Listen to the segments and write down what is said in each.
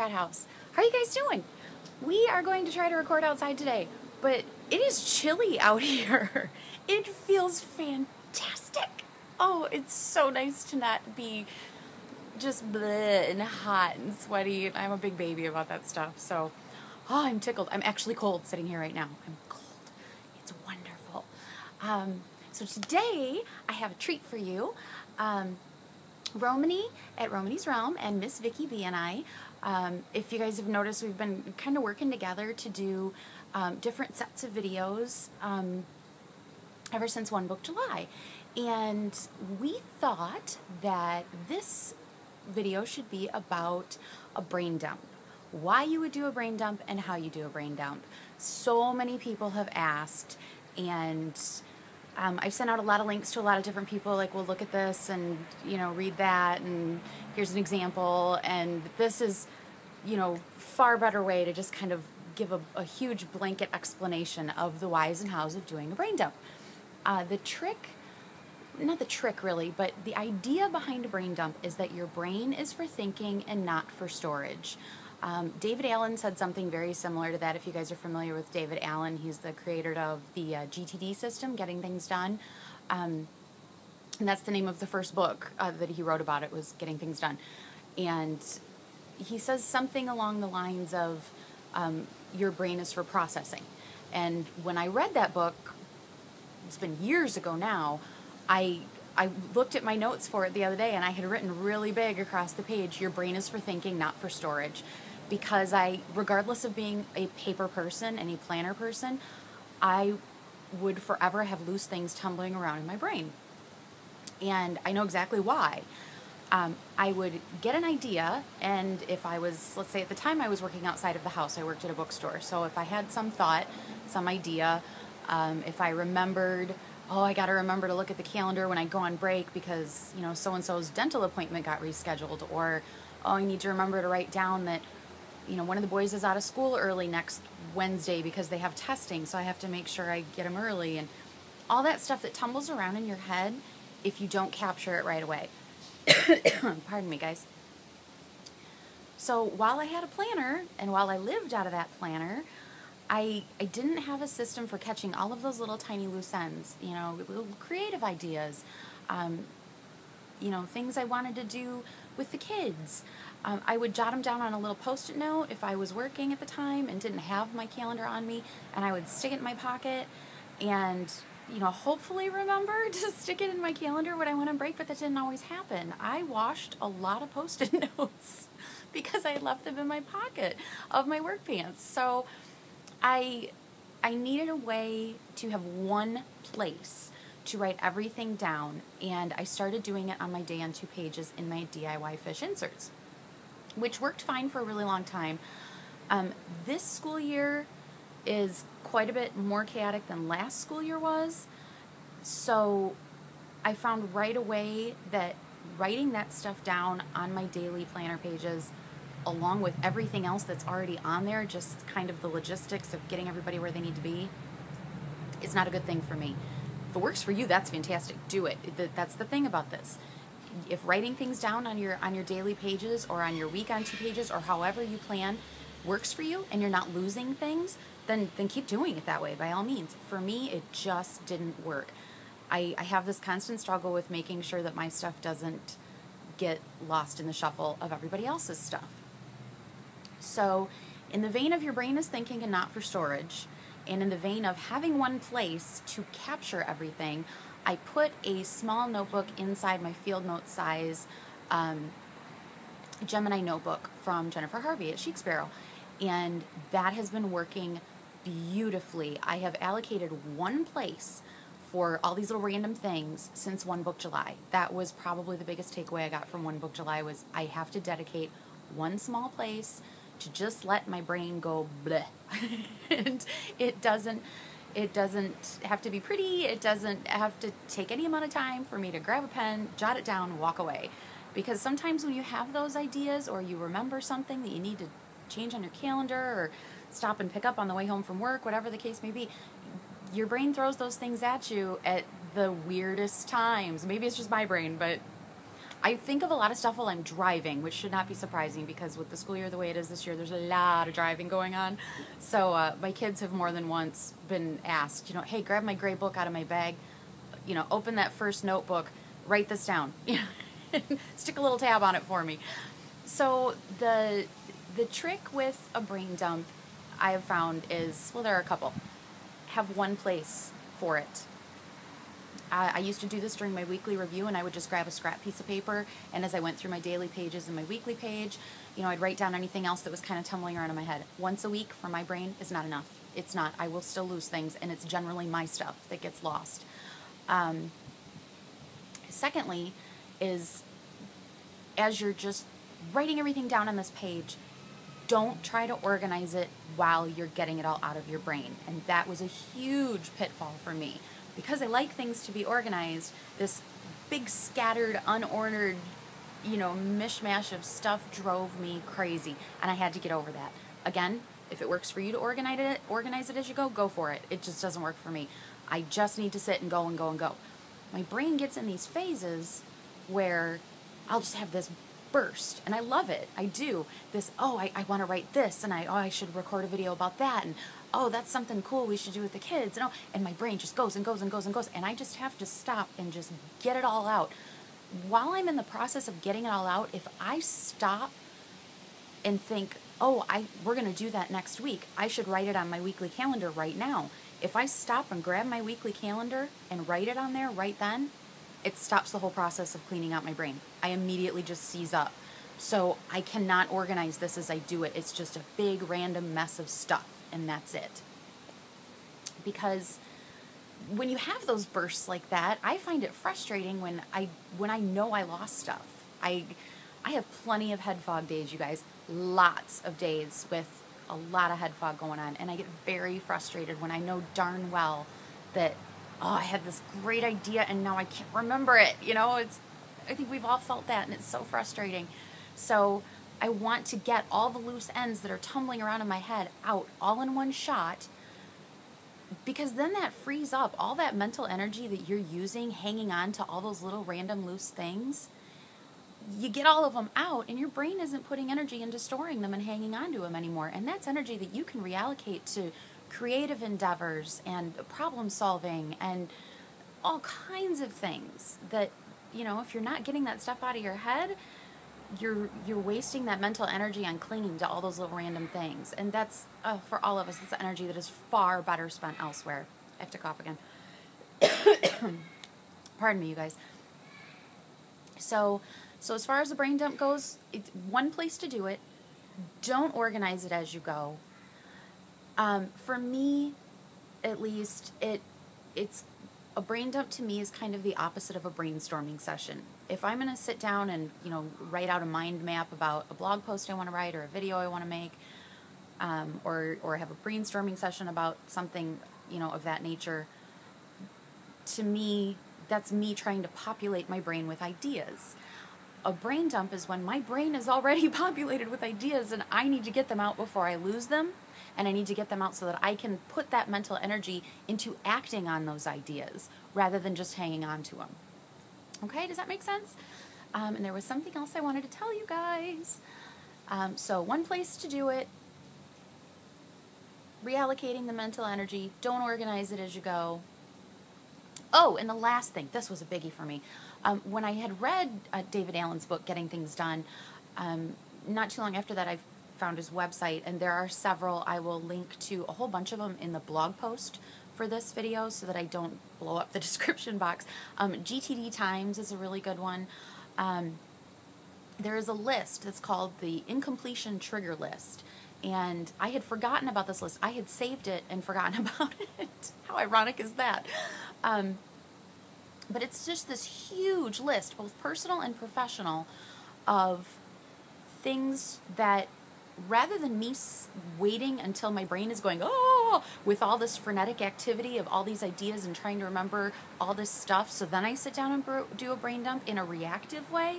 frat house. How are you guys doing? We are going to try to record outside today, but it is chilly out here. It feels fantastic. Oh, it's so nice to not be just bleh and hot and sweaty. I'm a big baby about that stuff. So, oh, I'm tickled. I'm actually cold sitting here right now. I'm cold. It's wonderful. Um, so today I have a treat for you. Um, Rhomany at Rhomany's Realm and Miss Vicky B and I, um, if you guys have noticed, we've been kind of working together to do um, different sets of videos um, ever since One Book July. And we thought that this video should be about a brain dump. Why you would do a brain dump and how you do a brain dump. So many people have asked and um, I've sent out a lot of links to a lot of different people, like, well, look at this and, you know, read that, and here's an example. And this is, you know, far better way to just kind of give a, a huge blanket explanation of the whys and hows of doing a brain dump. Uh, the trick, not the trick really, but the idea behind a brain dump is that your brain is for thinking and not for storage. Um, David Allen said something very similar to that. If you guys are familiar with David Allen, he's the creator of the uh, GTD system, Getting Things Done. Um, and that's the name of the first book uh, that he wrote about it was Getting Things Done. And he says something along the lines of um, your brain is for processing. And when I read that book, it's been years ago now, I I looked at my notes for it the other day and I had written really big across the page, your brain is for thinking, not for storage because I, regardless of being a paper person and a planner person, I would forever have loose things tumbling around in my brain. And I know exactly why. Um, I would get an idea, and if I was, let's say at the time I was working outside of the house, I worked at a bookstore. So if I had some thought, some idea, um, if I remembered, oh, I got to remember to look at the calendar when I go on break because, you know, so and so's dental appointment got rescheduled, or, oh, I need to remember to write down that you know, one of the boys is out of school early next Wednesday because they have testing, so I have to make sure I get them early and all that stuff that tumbles around in your head if you don't capture it right away. Pardon me, guys. So while I had a planner and while I lived out of that planner, I, I didn't have a system for catching all of those little tiny loose ends, you know, little creative ideas, um, you know, things I wanted to do with the kids. Um, I would jot them down on a little post-it note if I was working at the time and didn't have my calendar on me, and I would stick it in my pocket and you know, hopefully remember to stick it in my calendar when I went on break, but that didn't always happen. I washed a lot of post-it notes because I left them in my pocket of my work pants. So I I needed a way to have one place to write everything down, and I started doing it on my day on two pages in my DIY fish inserts, which worked fine for a really long time. Um, this school year is quite a bit more chaotic than last school year was, so I found right away that writing that stuff down on my daily planner pages along with everything else that's already on there, just kind of the logistics of getting everybody where they need to be, is not a good thing for me. If it works for you, that's fantastic. Do it. That's the thing about this. If writing things down on your on your daily pages or on your week on two pages or however you plan works for you and you're not losing things, then then keep doing it that way by all means. For me, it just didn't work. I, I have this constant struggle with making sure that my stuff doesn't get lost in the shuffle of everybody else's stuff. So, in the vein of your brain is thinking and not for storage, and in the vein of having one place to capture everything, I put a small notebook inside my field note size um, Gemini notebook from Jennifer Harvey at Sparrow. And that has been working beautifully. I have allocated one place for all these little random things since One Book July. That was probably the biggest takeaway I got from One Book July was I have to dedicate one small place to just let my brain go bleh. and it doesn't it doesn't have to be pretty. It doesn't have to take any amount of time for me to grab a pen, jot it down, walk away. Because sometimes when you have those ideas or you remember something that you need to change on your calendar or stop and pick up on the way home from work, whatever the case may be, your brain throws those things at you at the weirdest times. Maybe it's just my brain, but I think of a lot of stuff while I'm driving, which should not be surprising because with the school year the way it is this year, there's a lot of driving going on. So uh, my kids have more than once been asked, you know, hey, grab my gray book out of my bag, you know, open that first notebook, write this down, stick a little tab on it for me. So the the trick with a brain dump I have found is well, there are a couple. Have one place for it I, I used to do this during my weekly review, and I would just grab a scrap piece of paper, and as I went through my daily pages and my weekly page, you know, I'd write down anything else that was kind of tumbling around in my head. Once a week for my brain is not enough. It's not. I will still lose things, and it's generally my stuff that gets lost. Um, secondly, is as you're just writing everything down on this page, don't try to organize it while you're getting it all out of your brain. And that was a huge pitfall for me because I like things to be organized, this big scattered, unordered, you know, mishmash of stuff drove me crazy, and I had to get over that. Again, if it works for you to organize it, organize it as you go, go for it. It just doesn't work for me. I just need to sit and go and go and go. My brain gets in these phases where I'll just have this burst and I love it. I do. This, oh, I, I want to write this and I oh I should record a video about that and oh, that's something cool we should do with the kids. And, oh, and my brain just goes and goes and goes and goes. And I just have to stop and just get it all out. While I'm in the process of getting it all out, if I stop and think, oh, I we're going to do that next week, I should write it on my weekly calendar right now. If I stop and grab my weekly calendar and write it on there right then, it stops the whole process of cleaning out my brain. I immediately just seize up. So I cannot organize this as I do it. It's just a big random mess of stuff and that's it. Because when you have those bursts like that, I find it frustrating when I when I know I lost stuff. I I have plenty of head fog days, you guys. Lots of days with a lot of head fog going on, and I get very frustrated when I know darn well that oh, I had this great idea and now I can't remember it. You know, it's I think we've all felt that, and it's so frustrating. So I want to get all the loose ends that are tumbling around in my head out all in one shot because then that frees up all that mental energy that you're using hanging on to all those little random loose things. You get all of them out, and your brain isn't putting energy into storing them and hanging on to them anymore. And that's energy that you can reallocate to creative endeavors and problem solving and all kinds of things that, you know, if you're not getting that stuff out of your head, you're you're wasting that mental energy on clinging to all those little random things. And that's uh, for all of us it's energy that is far better spent elsewhere. I have to cough again. Pardon me you guys. So so as far as the brain dump goes it's one place to do it. Don't organize it as you go. Um, for me at least it it's a brain dump to me is kind of the opposite of a brainstorming session if I'm going to sit down and you know write out a mind map about a blog post I want to write or a video I want to make, um, or or have a brainstorming session about something you know of that nature, to me that's me trying to populate my brain with ideas. A brain dump is when my brain is already populated with ideas and I need to get them out before I lose them. And I need to get them out so that I can put that mental energy into acting on those ideas rather than just hanging on to them. Okay, does that make sense? Um, and there was something else I wanted to tell you guys. Um, so, one place to do it reallocating the mental energy, don't organize it as you go. Oh, and the last thing, this was a biggie for me. Um, when I had read uh, David Allen's book, Getting Things Done, um, not too long after that, I found his website, and there are several. I will link to a whole bunch of them in the blog post for this video so that I don't blow up the description box. Um, GTD Times is a really good one. Um, there is a list that's called the Incompletion Trigger List. And I had forgotten about this list. I had saved it and forgotten about it. How ironic is that? Um, but it's just this huge list, both personal and professional, of things that rather than me waiting until my brain is going, oh, with all this frenetic activity of all these ideas and trying to remember all this stuff, so then I sit down and do a brain dump in a reactive way,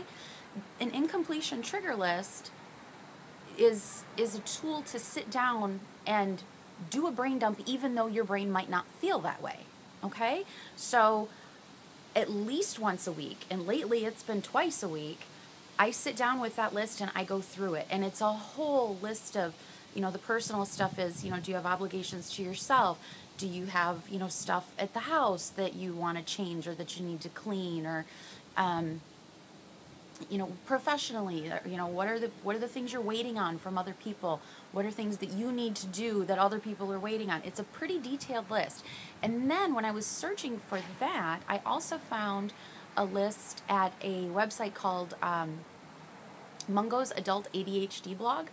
an incompletion trigger list is is a tool to sit down and do a brain dump even though your brain might not feel that way. Okay? So at least once a week, and lately it's been twice a week, I sit down with that list and I go through it. And it's a whole list of, you know, the personal stuff is, you know, do you have obligations to yourself? Do you have, you know, stuff at the house that you want to change or that you need to clean or, um, you know professionally you know what are the what are the things you're waiting on from other people what are things that you need to do that other people are waiting on it's a pretty detailed list and then when i was searching for that i also found a list at a website called um, mungo's adult adhd blog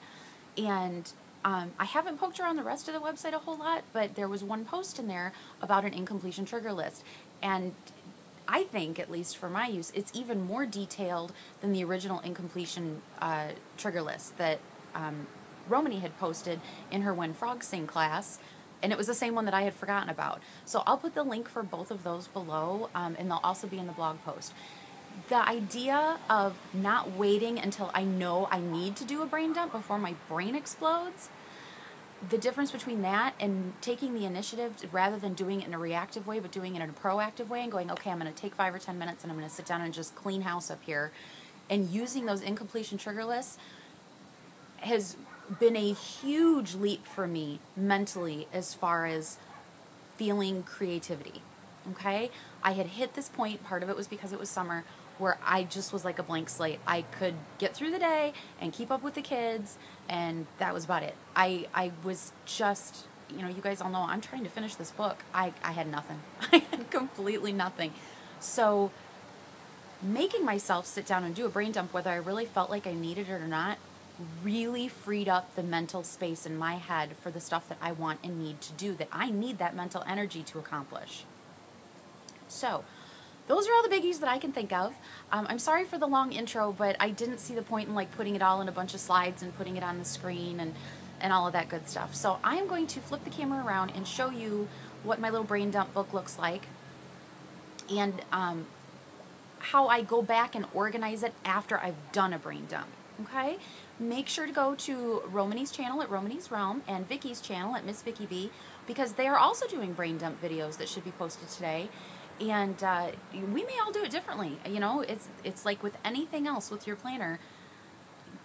and um, I haven't poked around the rest of the website a whole lot, but there was one post in there about an incompletion trigger list. And I think, at least for my use, it's even more detailed than the original incompletion uh, trigger list that um, Rhomany had posted in her When Frogs Sing class. And it was the same one that I had forgotten about. So I'll put the link for both of those below, um, and they'll also be in the blog post. The idea of not waiting until I know I need to do a brain dump before my brain explodes the difference between that and taking the initiative rather than doing it in a reactive way but doing it in a proactive way and going okay i'm going to take five or ten minutes and i'm going to sit down and just clean house up here and using those incompletion trigger lists has been a huge leap for me mentally as far as feeling creativity okay? I had hit this point part of it was because it was summer where I just was like a blank slate. I could get through the day and keep up with the kids, and that was about it. I, I was just, you know, you guys all know I'm trying to finish this book. I, I had nothing. I had completely nothing. So, making myself sit down and do a brain dump, whether I really felt like I needed it or not, really freed up the mental space in my head for the stuff that I want and need to do, that I need that mental energy to accomplish. So, those are all the biggies that I can think of. Um, I'm sorry for the long intro, but I didn't see the point in like putting it all in a bunch of slides and putting it on the screen and, and all of that good stuff. So I'm going to flip the camera around and show you what my little brain dump book looks like and um, how I go back and organize it after I've done a brain dump. Okay? Make sure to go to Rhomany's channel at Rhomany's Realm and Vicky's channel at Miss Vicky B because they are also doing brain dump videos that should be posted today and uh, we may all do it differently. You know, it's it's like with anything else with your planner.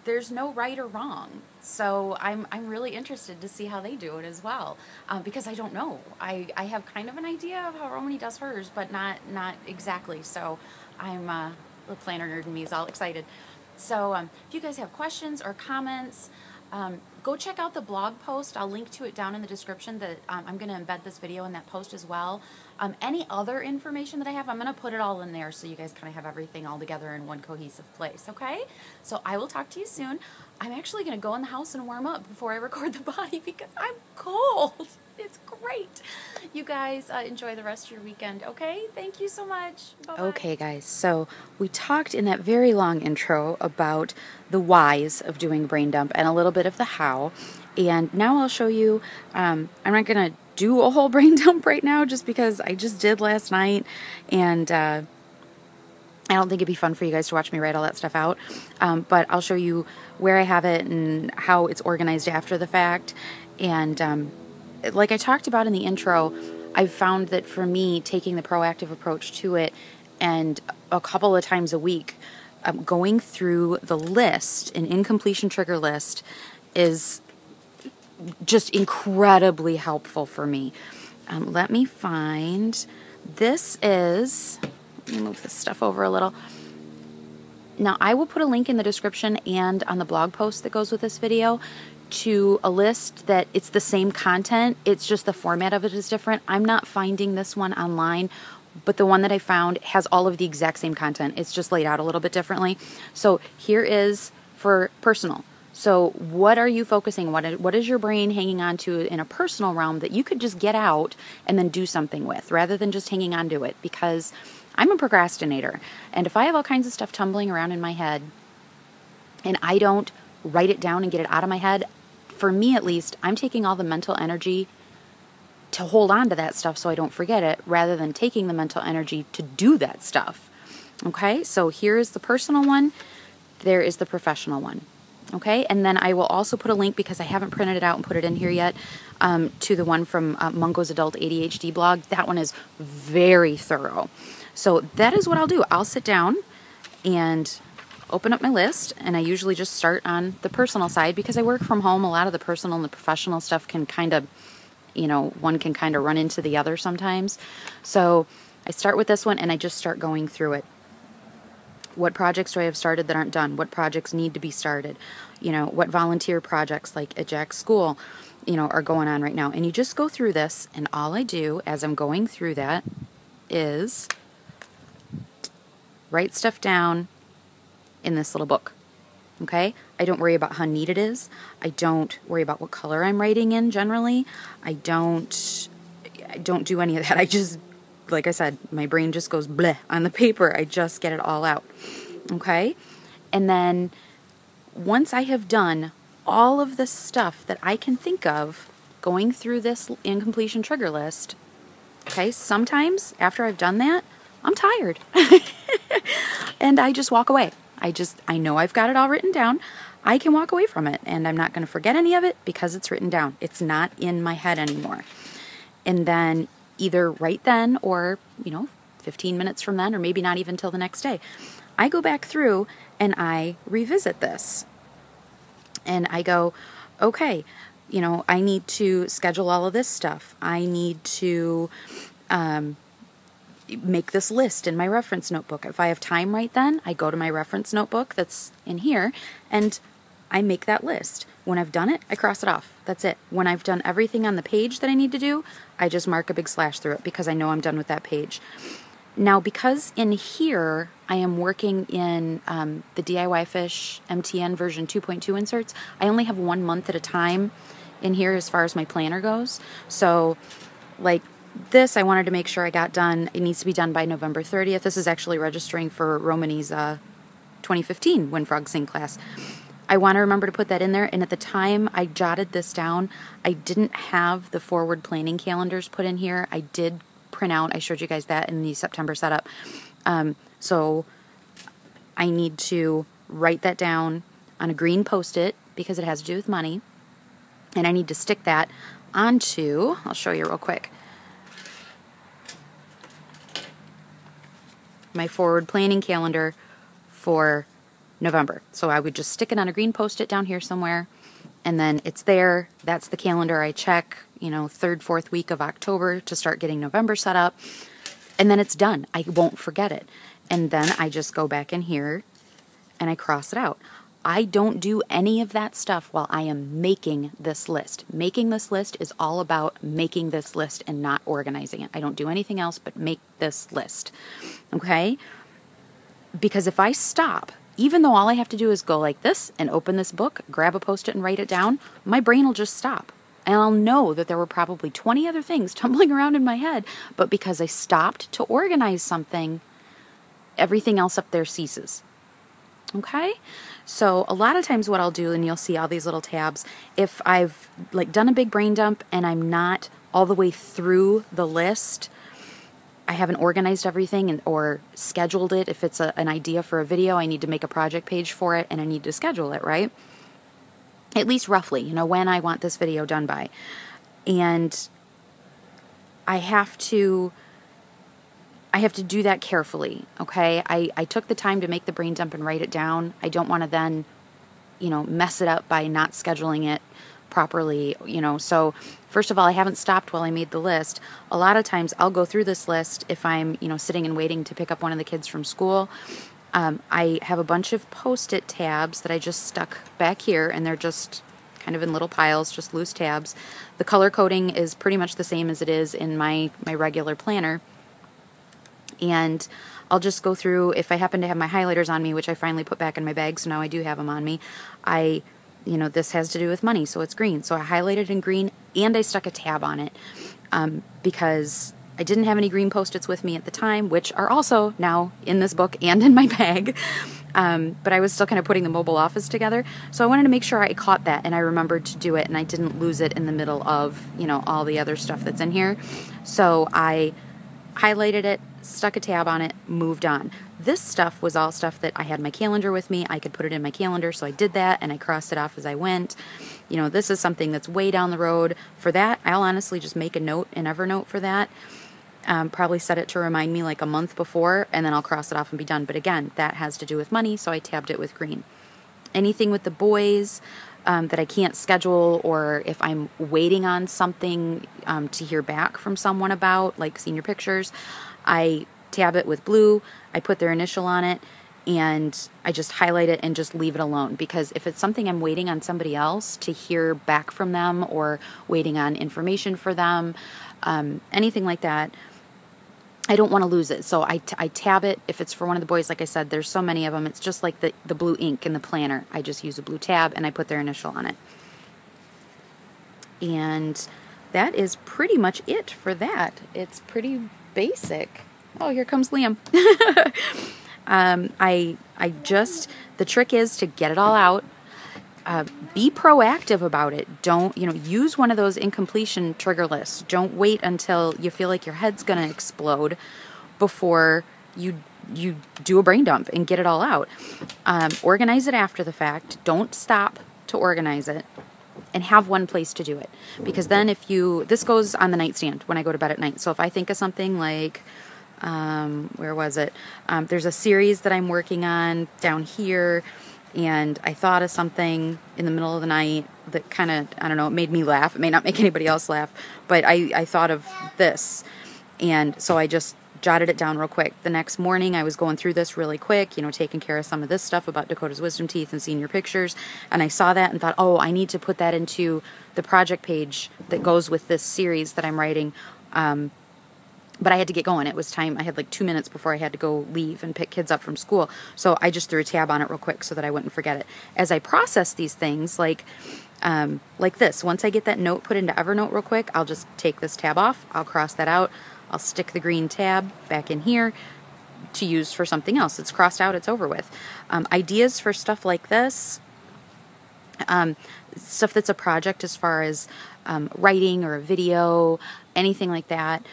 There's no right or wrong. So I'm I'm really interested to see how they do it as well, um, because I don't know. I, I have kind of an idea of how Rhomany does hers, but not not exactly. So I'm uh, the planner nerd in me is all excited. So um, if you guys have questions or comments. Um, go check out the blog post. I'll link to it down in the description. That um, I'm going to embed this video in that post as well. Um, any other information that I have, I'm going to put it all in there so you guys kind of have everything all together in one cohesive place, okay? So I will talk to you soon. I'm actually going to go in the house and warm up before I record the body because I'm cold. It's great. You guys uh, enjoy the rest of your weekend, okay? Thank you so much. Bye-bye. Okay, guys, so we talked in that very long intro about the whys of doing brain dump and a little bit of the how. And now I'll show you, um, I'm not going to do a whole brain dump right now just because I just did last night and uh, I don't think it'd be fun for you guys to watch me write all that stuff out. Um, but I'll show you where I have it and how it's organized after the fact. And um, like I talked about in the intro, I've found that for me, taking the proactive approach to it and a couple of times a week, um, going through the list, an incompletion trigger list, is just incredibly helpful for me. Um, let me find. This is. Let me move this stuff over a little. Now, I will put a link in the description and on the blog post that goes with this video to a list that it's the same content, it's just the format of it is different. I'm not finding this one online, but the one that I found has all of the exact same content. It's just laid out a little bit differently. So here is for personal. So, what are you focusing? What is, what is your brain hanging on to in a personal realm that you could just get out and then do something with rather than just hanging on to it? Because I'm a procrastinator. And if I have all kinds of stuff tumbling around in my head and I don't write it down and get it out of my head, for me at least, I'm taking all the mental energy to hold on to that stuff so I don't forget it rather than taking the mental energy to do that stuff. Okay, so here is the personal one, there is the professional one. Okay, and then I will also put a link because I haven't printed it out and put it in here yet um, to the one from uh, Mungo's Adult ADHD blog. That one is very thorough. So that is what I'll do. I'll sit down and open up my list and I usually just start on the personal side because I work from home. A lot of the personal and the professional stuff can kind of, you know, one can kind of run into the other sometimes. So I start with this one and I just start going through it. What projects do I have started that aren't done? What projects need to be started? You know, what volunteer projects like Jack's school, you know, are going on right now? And you just go through this, and all I do as I'm going through that is write stuff down in this little book. Okay? I don't worry about how neat it is. I don't worry about what color I'm writing in generally. I don't I don't do any of that. I just like I said, my brain just goes bleh on the paper. I just get it all out. Okay? And then once I have done all of the stuff that I can think of going through this incompletion trigger list, okay, sometimes after I've done that, I'm tired. and I just walk away. I just, I know I've got it all written down. I can walk away from it and I'm not going to forget any of it because it's written down. It's not in my head anymore. And then either right then or, you know, 15 minutes from then, or maybe not even till the next day. I go back through and I revisit this. And I go, okay, you know, I need to schedule all of this stuff. I need to um, make this list in my reference notebook. If I have time right then, I go to my reference notebook that's in here and I make that list. When I've done it, I cross it off. That's it. When I've done everything on the page that I need to do, I just mark a big slash through it because I know I'm done with that page. Now, because in here I am working in um, the DIY Fish MTN version 2.2 inserts, I only have one month at a time in here as far as my planner goes. So, like this, I wanted to make sure I got done. It needs to be done by November 30th. This is actually registering for Rhomany's uh, 2015 When Frogs Sing class. I want to remember to put that in there. And at the time I jotted this down, I didn't have the forward planning calendars put in here. I did print out, I showed you guys that in the September setup. Um, so I need to write that down on a green post it because it has to do with money. And I need to stick that onto, I'll show you real quick. My forward planning calendar for November. So I would just stick it on a green post it down here somewhere, and then it's there. That's the calendar I check, you know, third, fourth week of October to start getting November set up. And then it's done. I won't forget it. And then I just go back in here and I cross it out. I don't do any of that stuff while I am making this list. Making this list is all about making this list and not organizing it. I don't do anything else but make this list. Okay? Because if I stop even though all I have to do is go like this and open this book, grab a post it and write it down, my brain will just stop. And I'll know that there were probably 20 other things tumbling around in my head, but because I stopped to organize something, everything else up there ceases. Okay? So a lot of times what I'll do and you'll see all these little tabs, if I've like done a big brain dump and I'm not all the way through the list, I haven't organized everything and, or scheduled it. If it's a, an idea for a video, I need to make a project page for it and I need to schedule it, right? At least roughly, you know, when I want this video done by. And I have to I have to do that carefully, okay? I, I took the time to make the brain dump and write it down. I don't want to then, you know, mess it up by not scheduling it properly, you know. So, first of all, I haven't stopped while I made the list. A lot of times I'll go through this list if I'm, you know, sitting and waiting to pick up one of the kids from school. Um, I have a bunch of post it tabs that I just stuck back here, and they're just kind of in little piles, just loose tabs. The color coding is pretty much the same as it is in my, my regular planner. And I'll just go through, if I happen to have my highlighters on me, which I finally put back in my bag, so now I do have them on me, I you know, this has to do with money, so it's green. So I highlighted in green and I stuck a tab on it um, because I didn't have any green post its with me at the time, which are also now in this book and in my bag. Um, but I was still kind of putting the mobile office together. So I wanted to make sure I caught that and I remembered to do it and I didn't lose it in the middle of, you know, all the other stuff that's in here. So I highlighted it, stuck a tab on it, moved on. This stuff was all stuff that I had my calendar with me. I could put it in my calendar, so I did that and I crossed it off as I went. You know, this is something that's way down the road. For that, I'll honestly just make a note in Evernote for that. Um, probably set it to remind me like a month before, and then I'll cross it off and be done. But again, that has to do with money, so I tabbed it with green. Anything with the boys um, that I can't schedule, or if I'm waiting on something um, to hear back from someone about, like senior pictures, I tab it with blue. I put their initial on it, and I just highlight it and just leave it alone because if it's something I'm waiting on somebody else to hear back from them or waiting on information for them, um, anything like that, I don't want to lose it. So I, t- I tab it. If it's for one of the boys, like I said, there's so many of them. It's just like the, the blue ink in the planner. I just use a blue tab and I put their initial on it. And that is pretty much it for that. It's pretty basic. Oh, here comes Liam. um, I I just the trick is to get it all out. Uh, be proactive about it. Don't you know? Use one of those incompletion trigger lists. Don't wait until you feel like your head's gonna explode before you you do a brain dump and get it all out. Um, organize it after the fact. Don't stop to organize it and have one place to do it. Because then if you this goes on the nightstand when i go to bed at night. So if i think of something like um, where was it? Um, there's a series that i'm working on down here and i thought of something in the middle of the night that kind of i don't know it made me laugh. It may not make anybody else laugh but i, I thought of this. And so i just jotted it down real quick. The next morning, I was going through this really quick, you know, taking care of some of this stuff about Dakota's wisdom teeth and senior pictures. And I saw that and thought, oh, I need to put that into the project page that goes with this series that I'm writing. Um, but I had to get going. It was time. I had like two minutes before I had to go leave and pick kids up from school. So I just threw a tab on it real quick so that I wouldn't forget it. As I process these things, like um, like this, once I get that note put into Evernote real quick, I'll just take this tab off. I'll cross that out. I'll stick the green tab back in here to use for something else. It's crossed out, it's over with. Um, ideas for stuff like this, um, stuff that's a project as far as um, writing or a video, anything like that.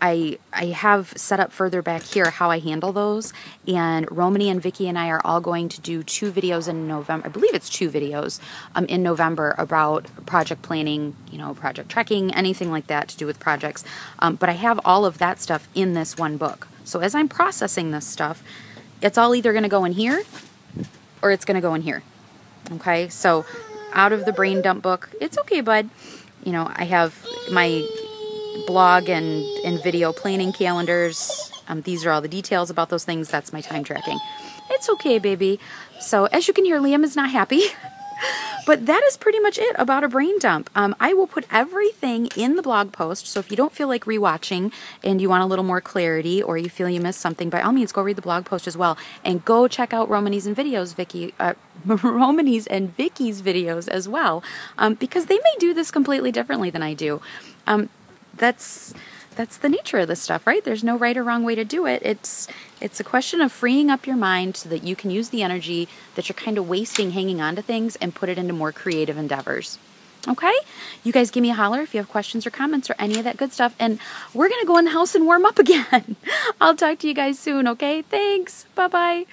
I I have set up further back here how I handle those, and Rhomany and Vicky and I are all going to do two videos in November. I believe it's two videos um, in November about project planning, you know, project tracking, anything like that to do with projects. Um, but I have all of that stuff in this one book. So as I'm processing this stuff, it's all either going to go in here or it's going to go in here. Okay, so out of the brain dump book, it's okay, bud. You know, I have my blog and, and video planning calendars. Um, these are all the details about those things. That's my time tracking. It's okay, baby. So, as you can hear, Liam is not happy. but that is pretty much it about a brain dump. Um, I will put everything in the blog post. So if you don't feel like rewatching and you want a little more clarity or you feel you missed something, by all means, go read the blog post as well. And go check out Rhomany's and videos, Vicky, uh, and Vicky's videos as well. Um, because they may do this completely differently than I do. Um, that's that's the nature of this stuff, right? There's no right or wrong way to do it. It's it's a question of freeing up your mind so that you can use the energy that you're kind of wasting hanging on to things and put it into more creative endeavors. Okay? You guys give me a holler if you have questions or comments or any of that good stuff. And we're going to go in the house and warm up again. I'll talk to you guys soon, okay? Thanks. Bye bye.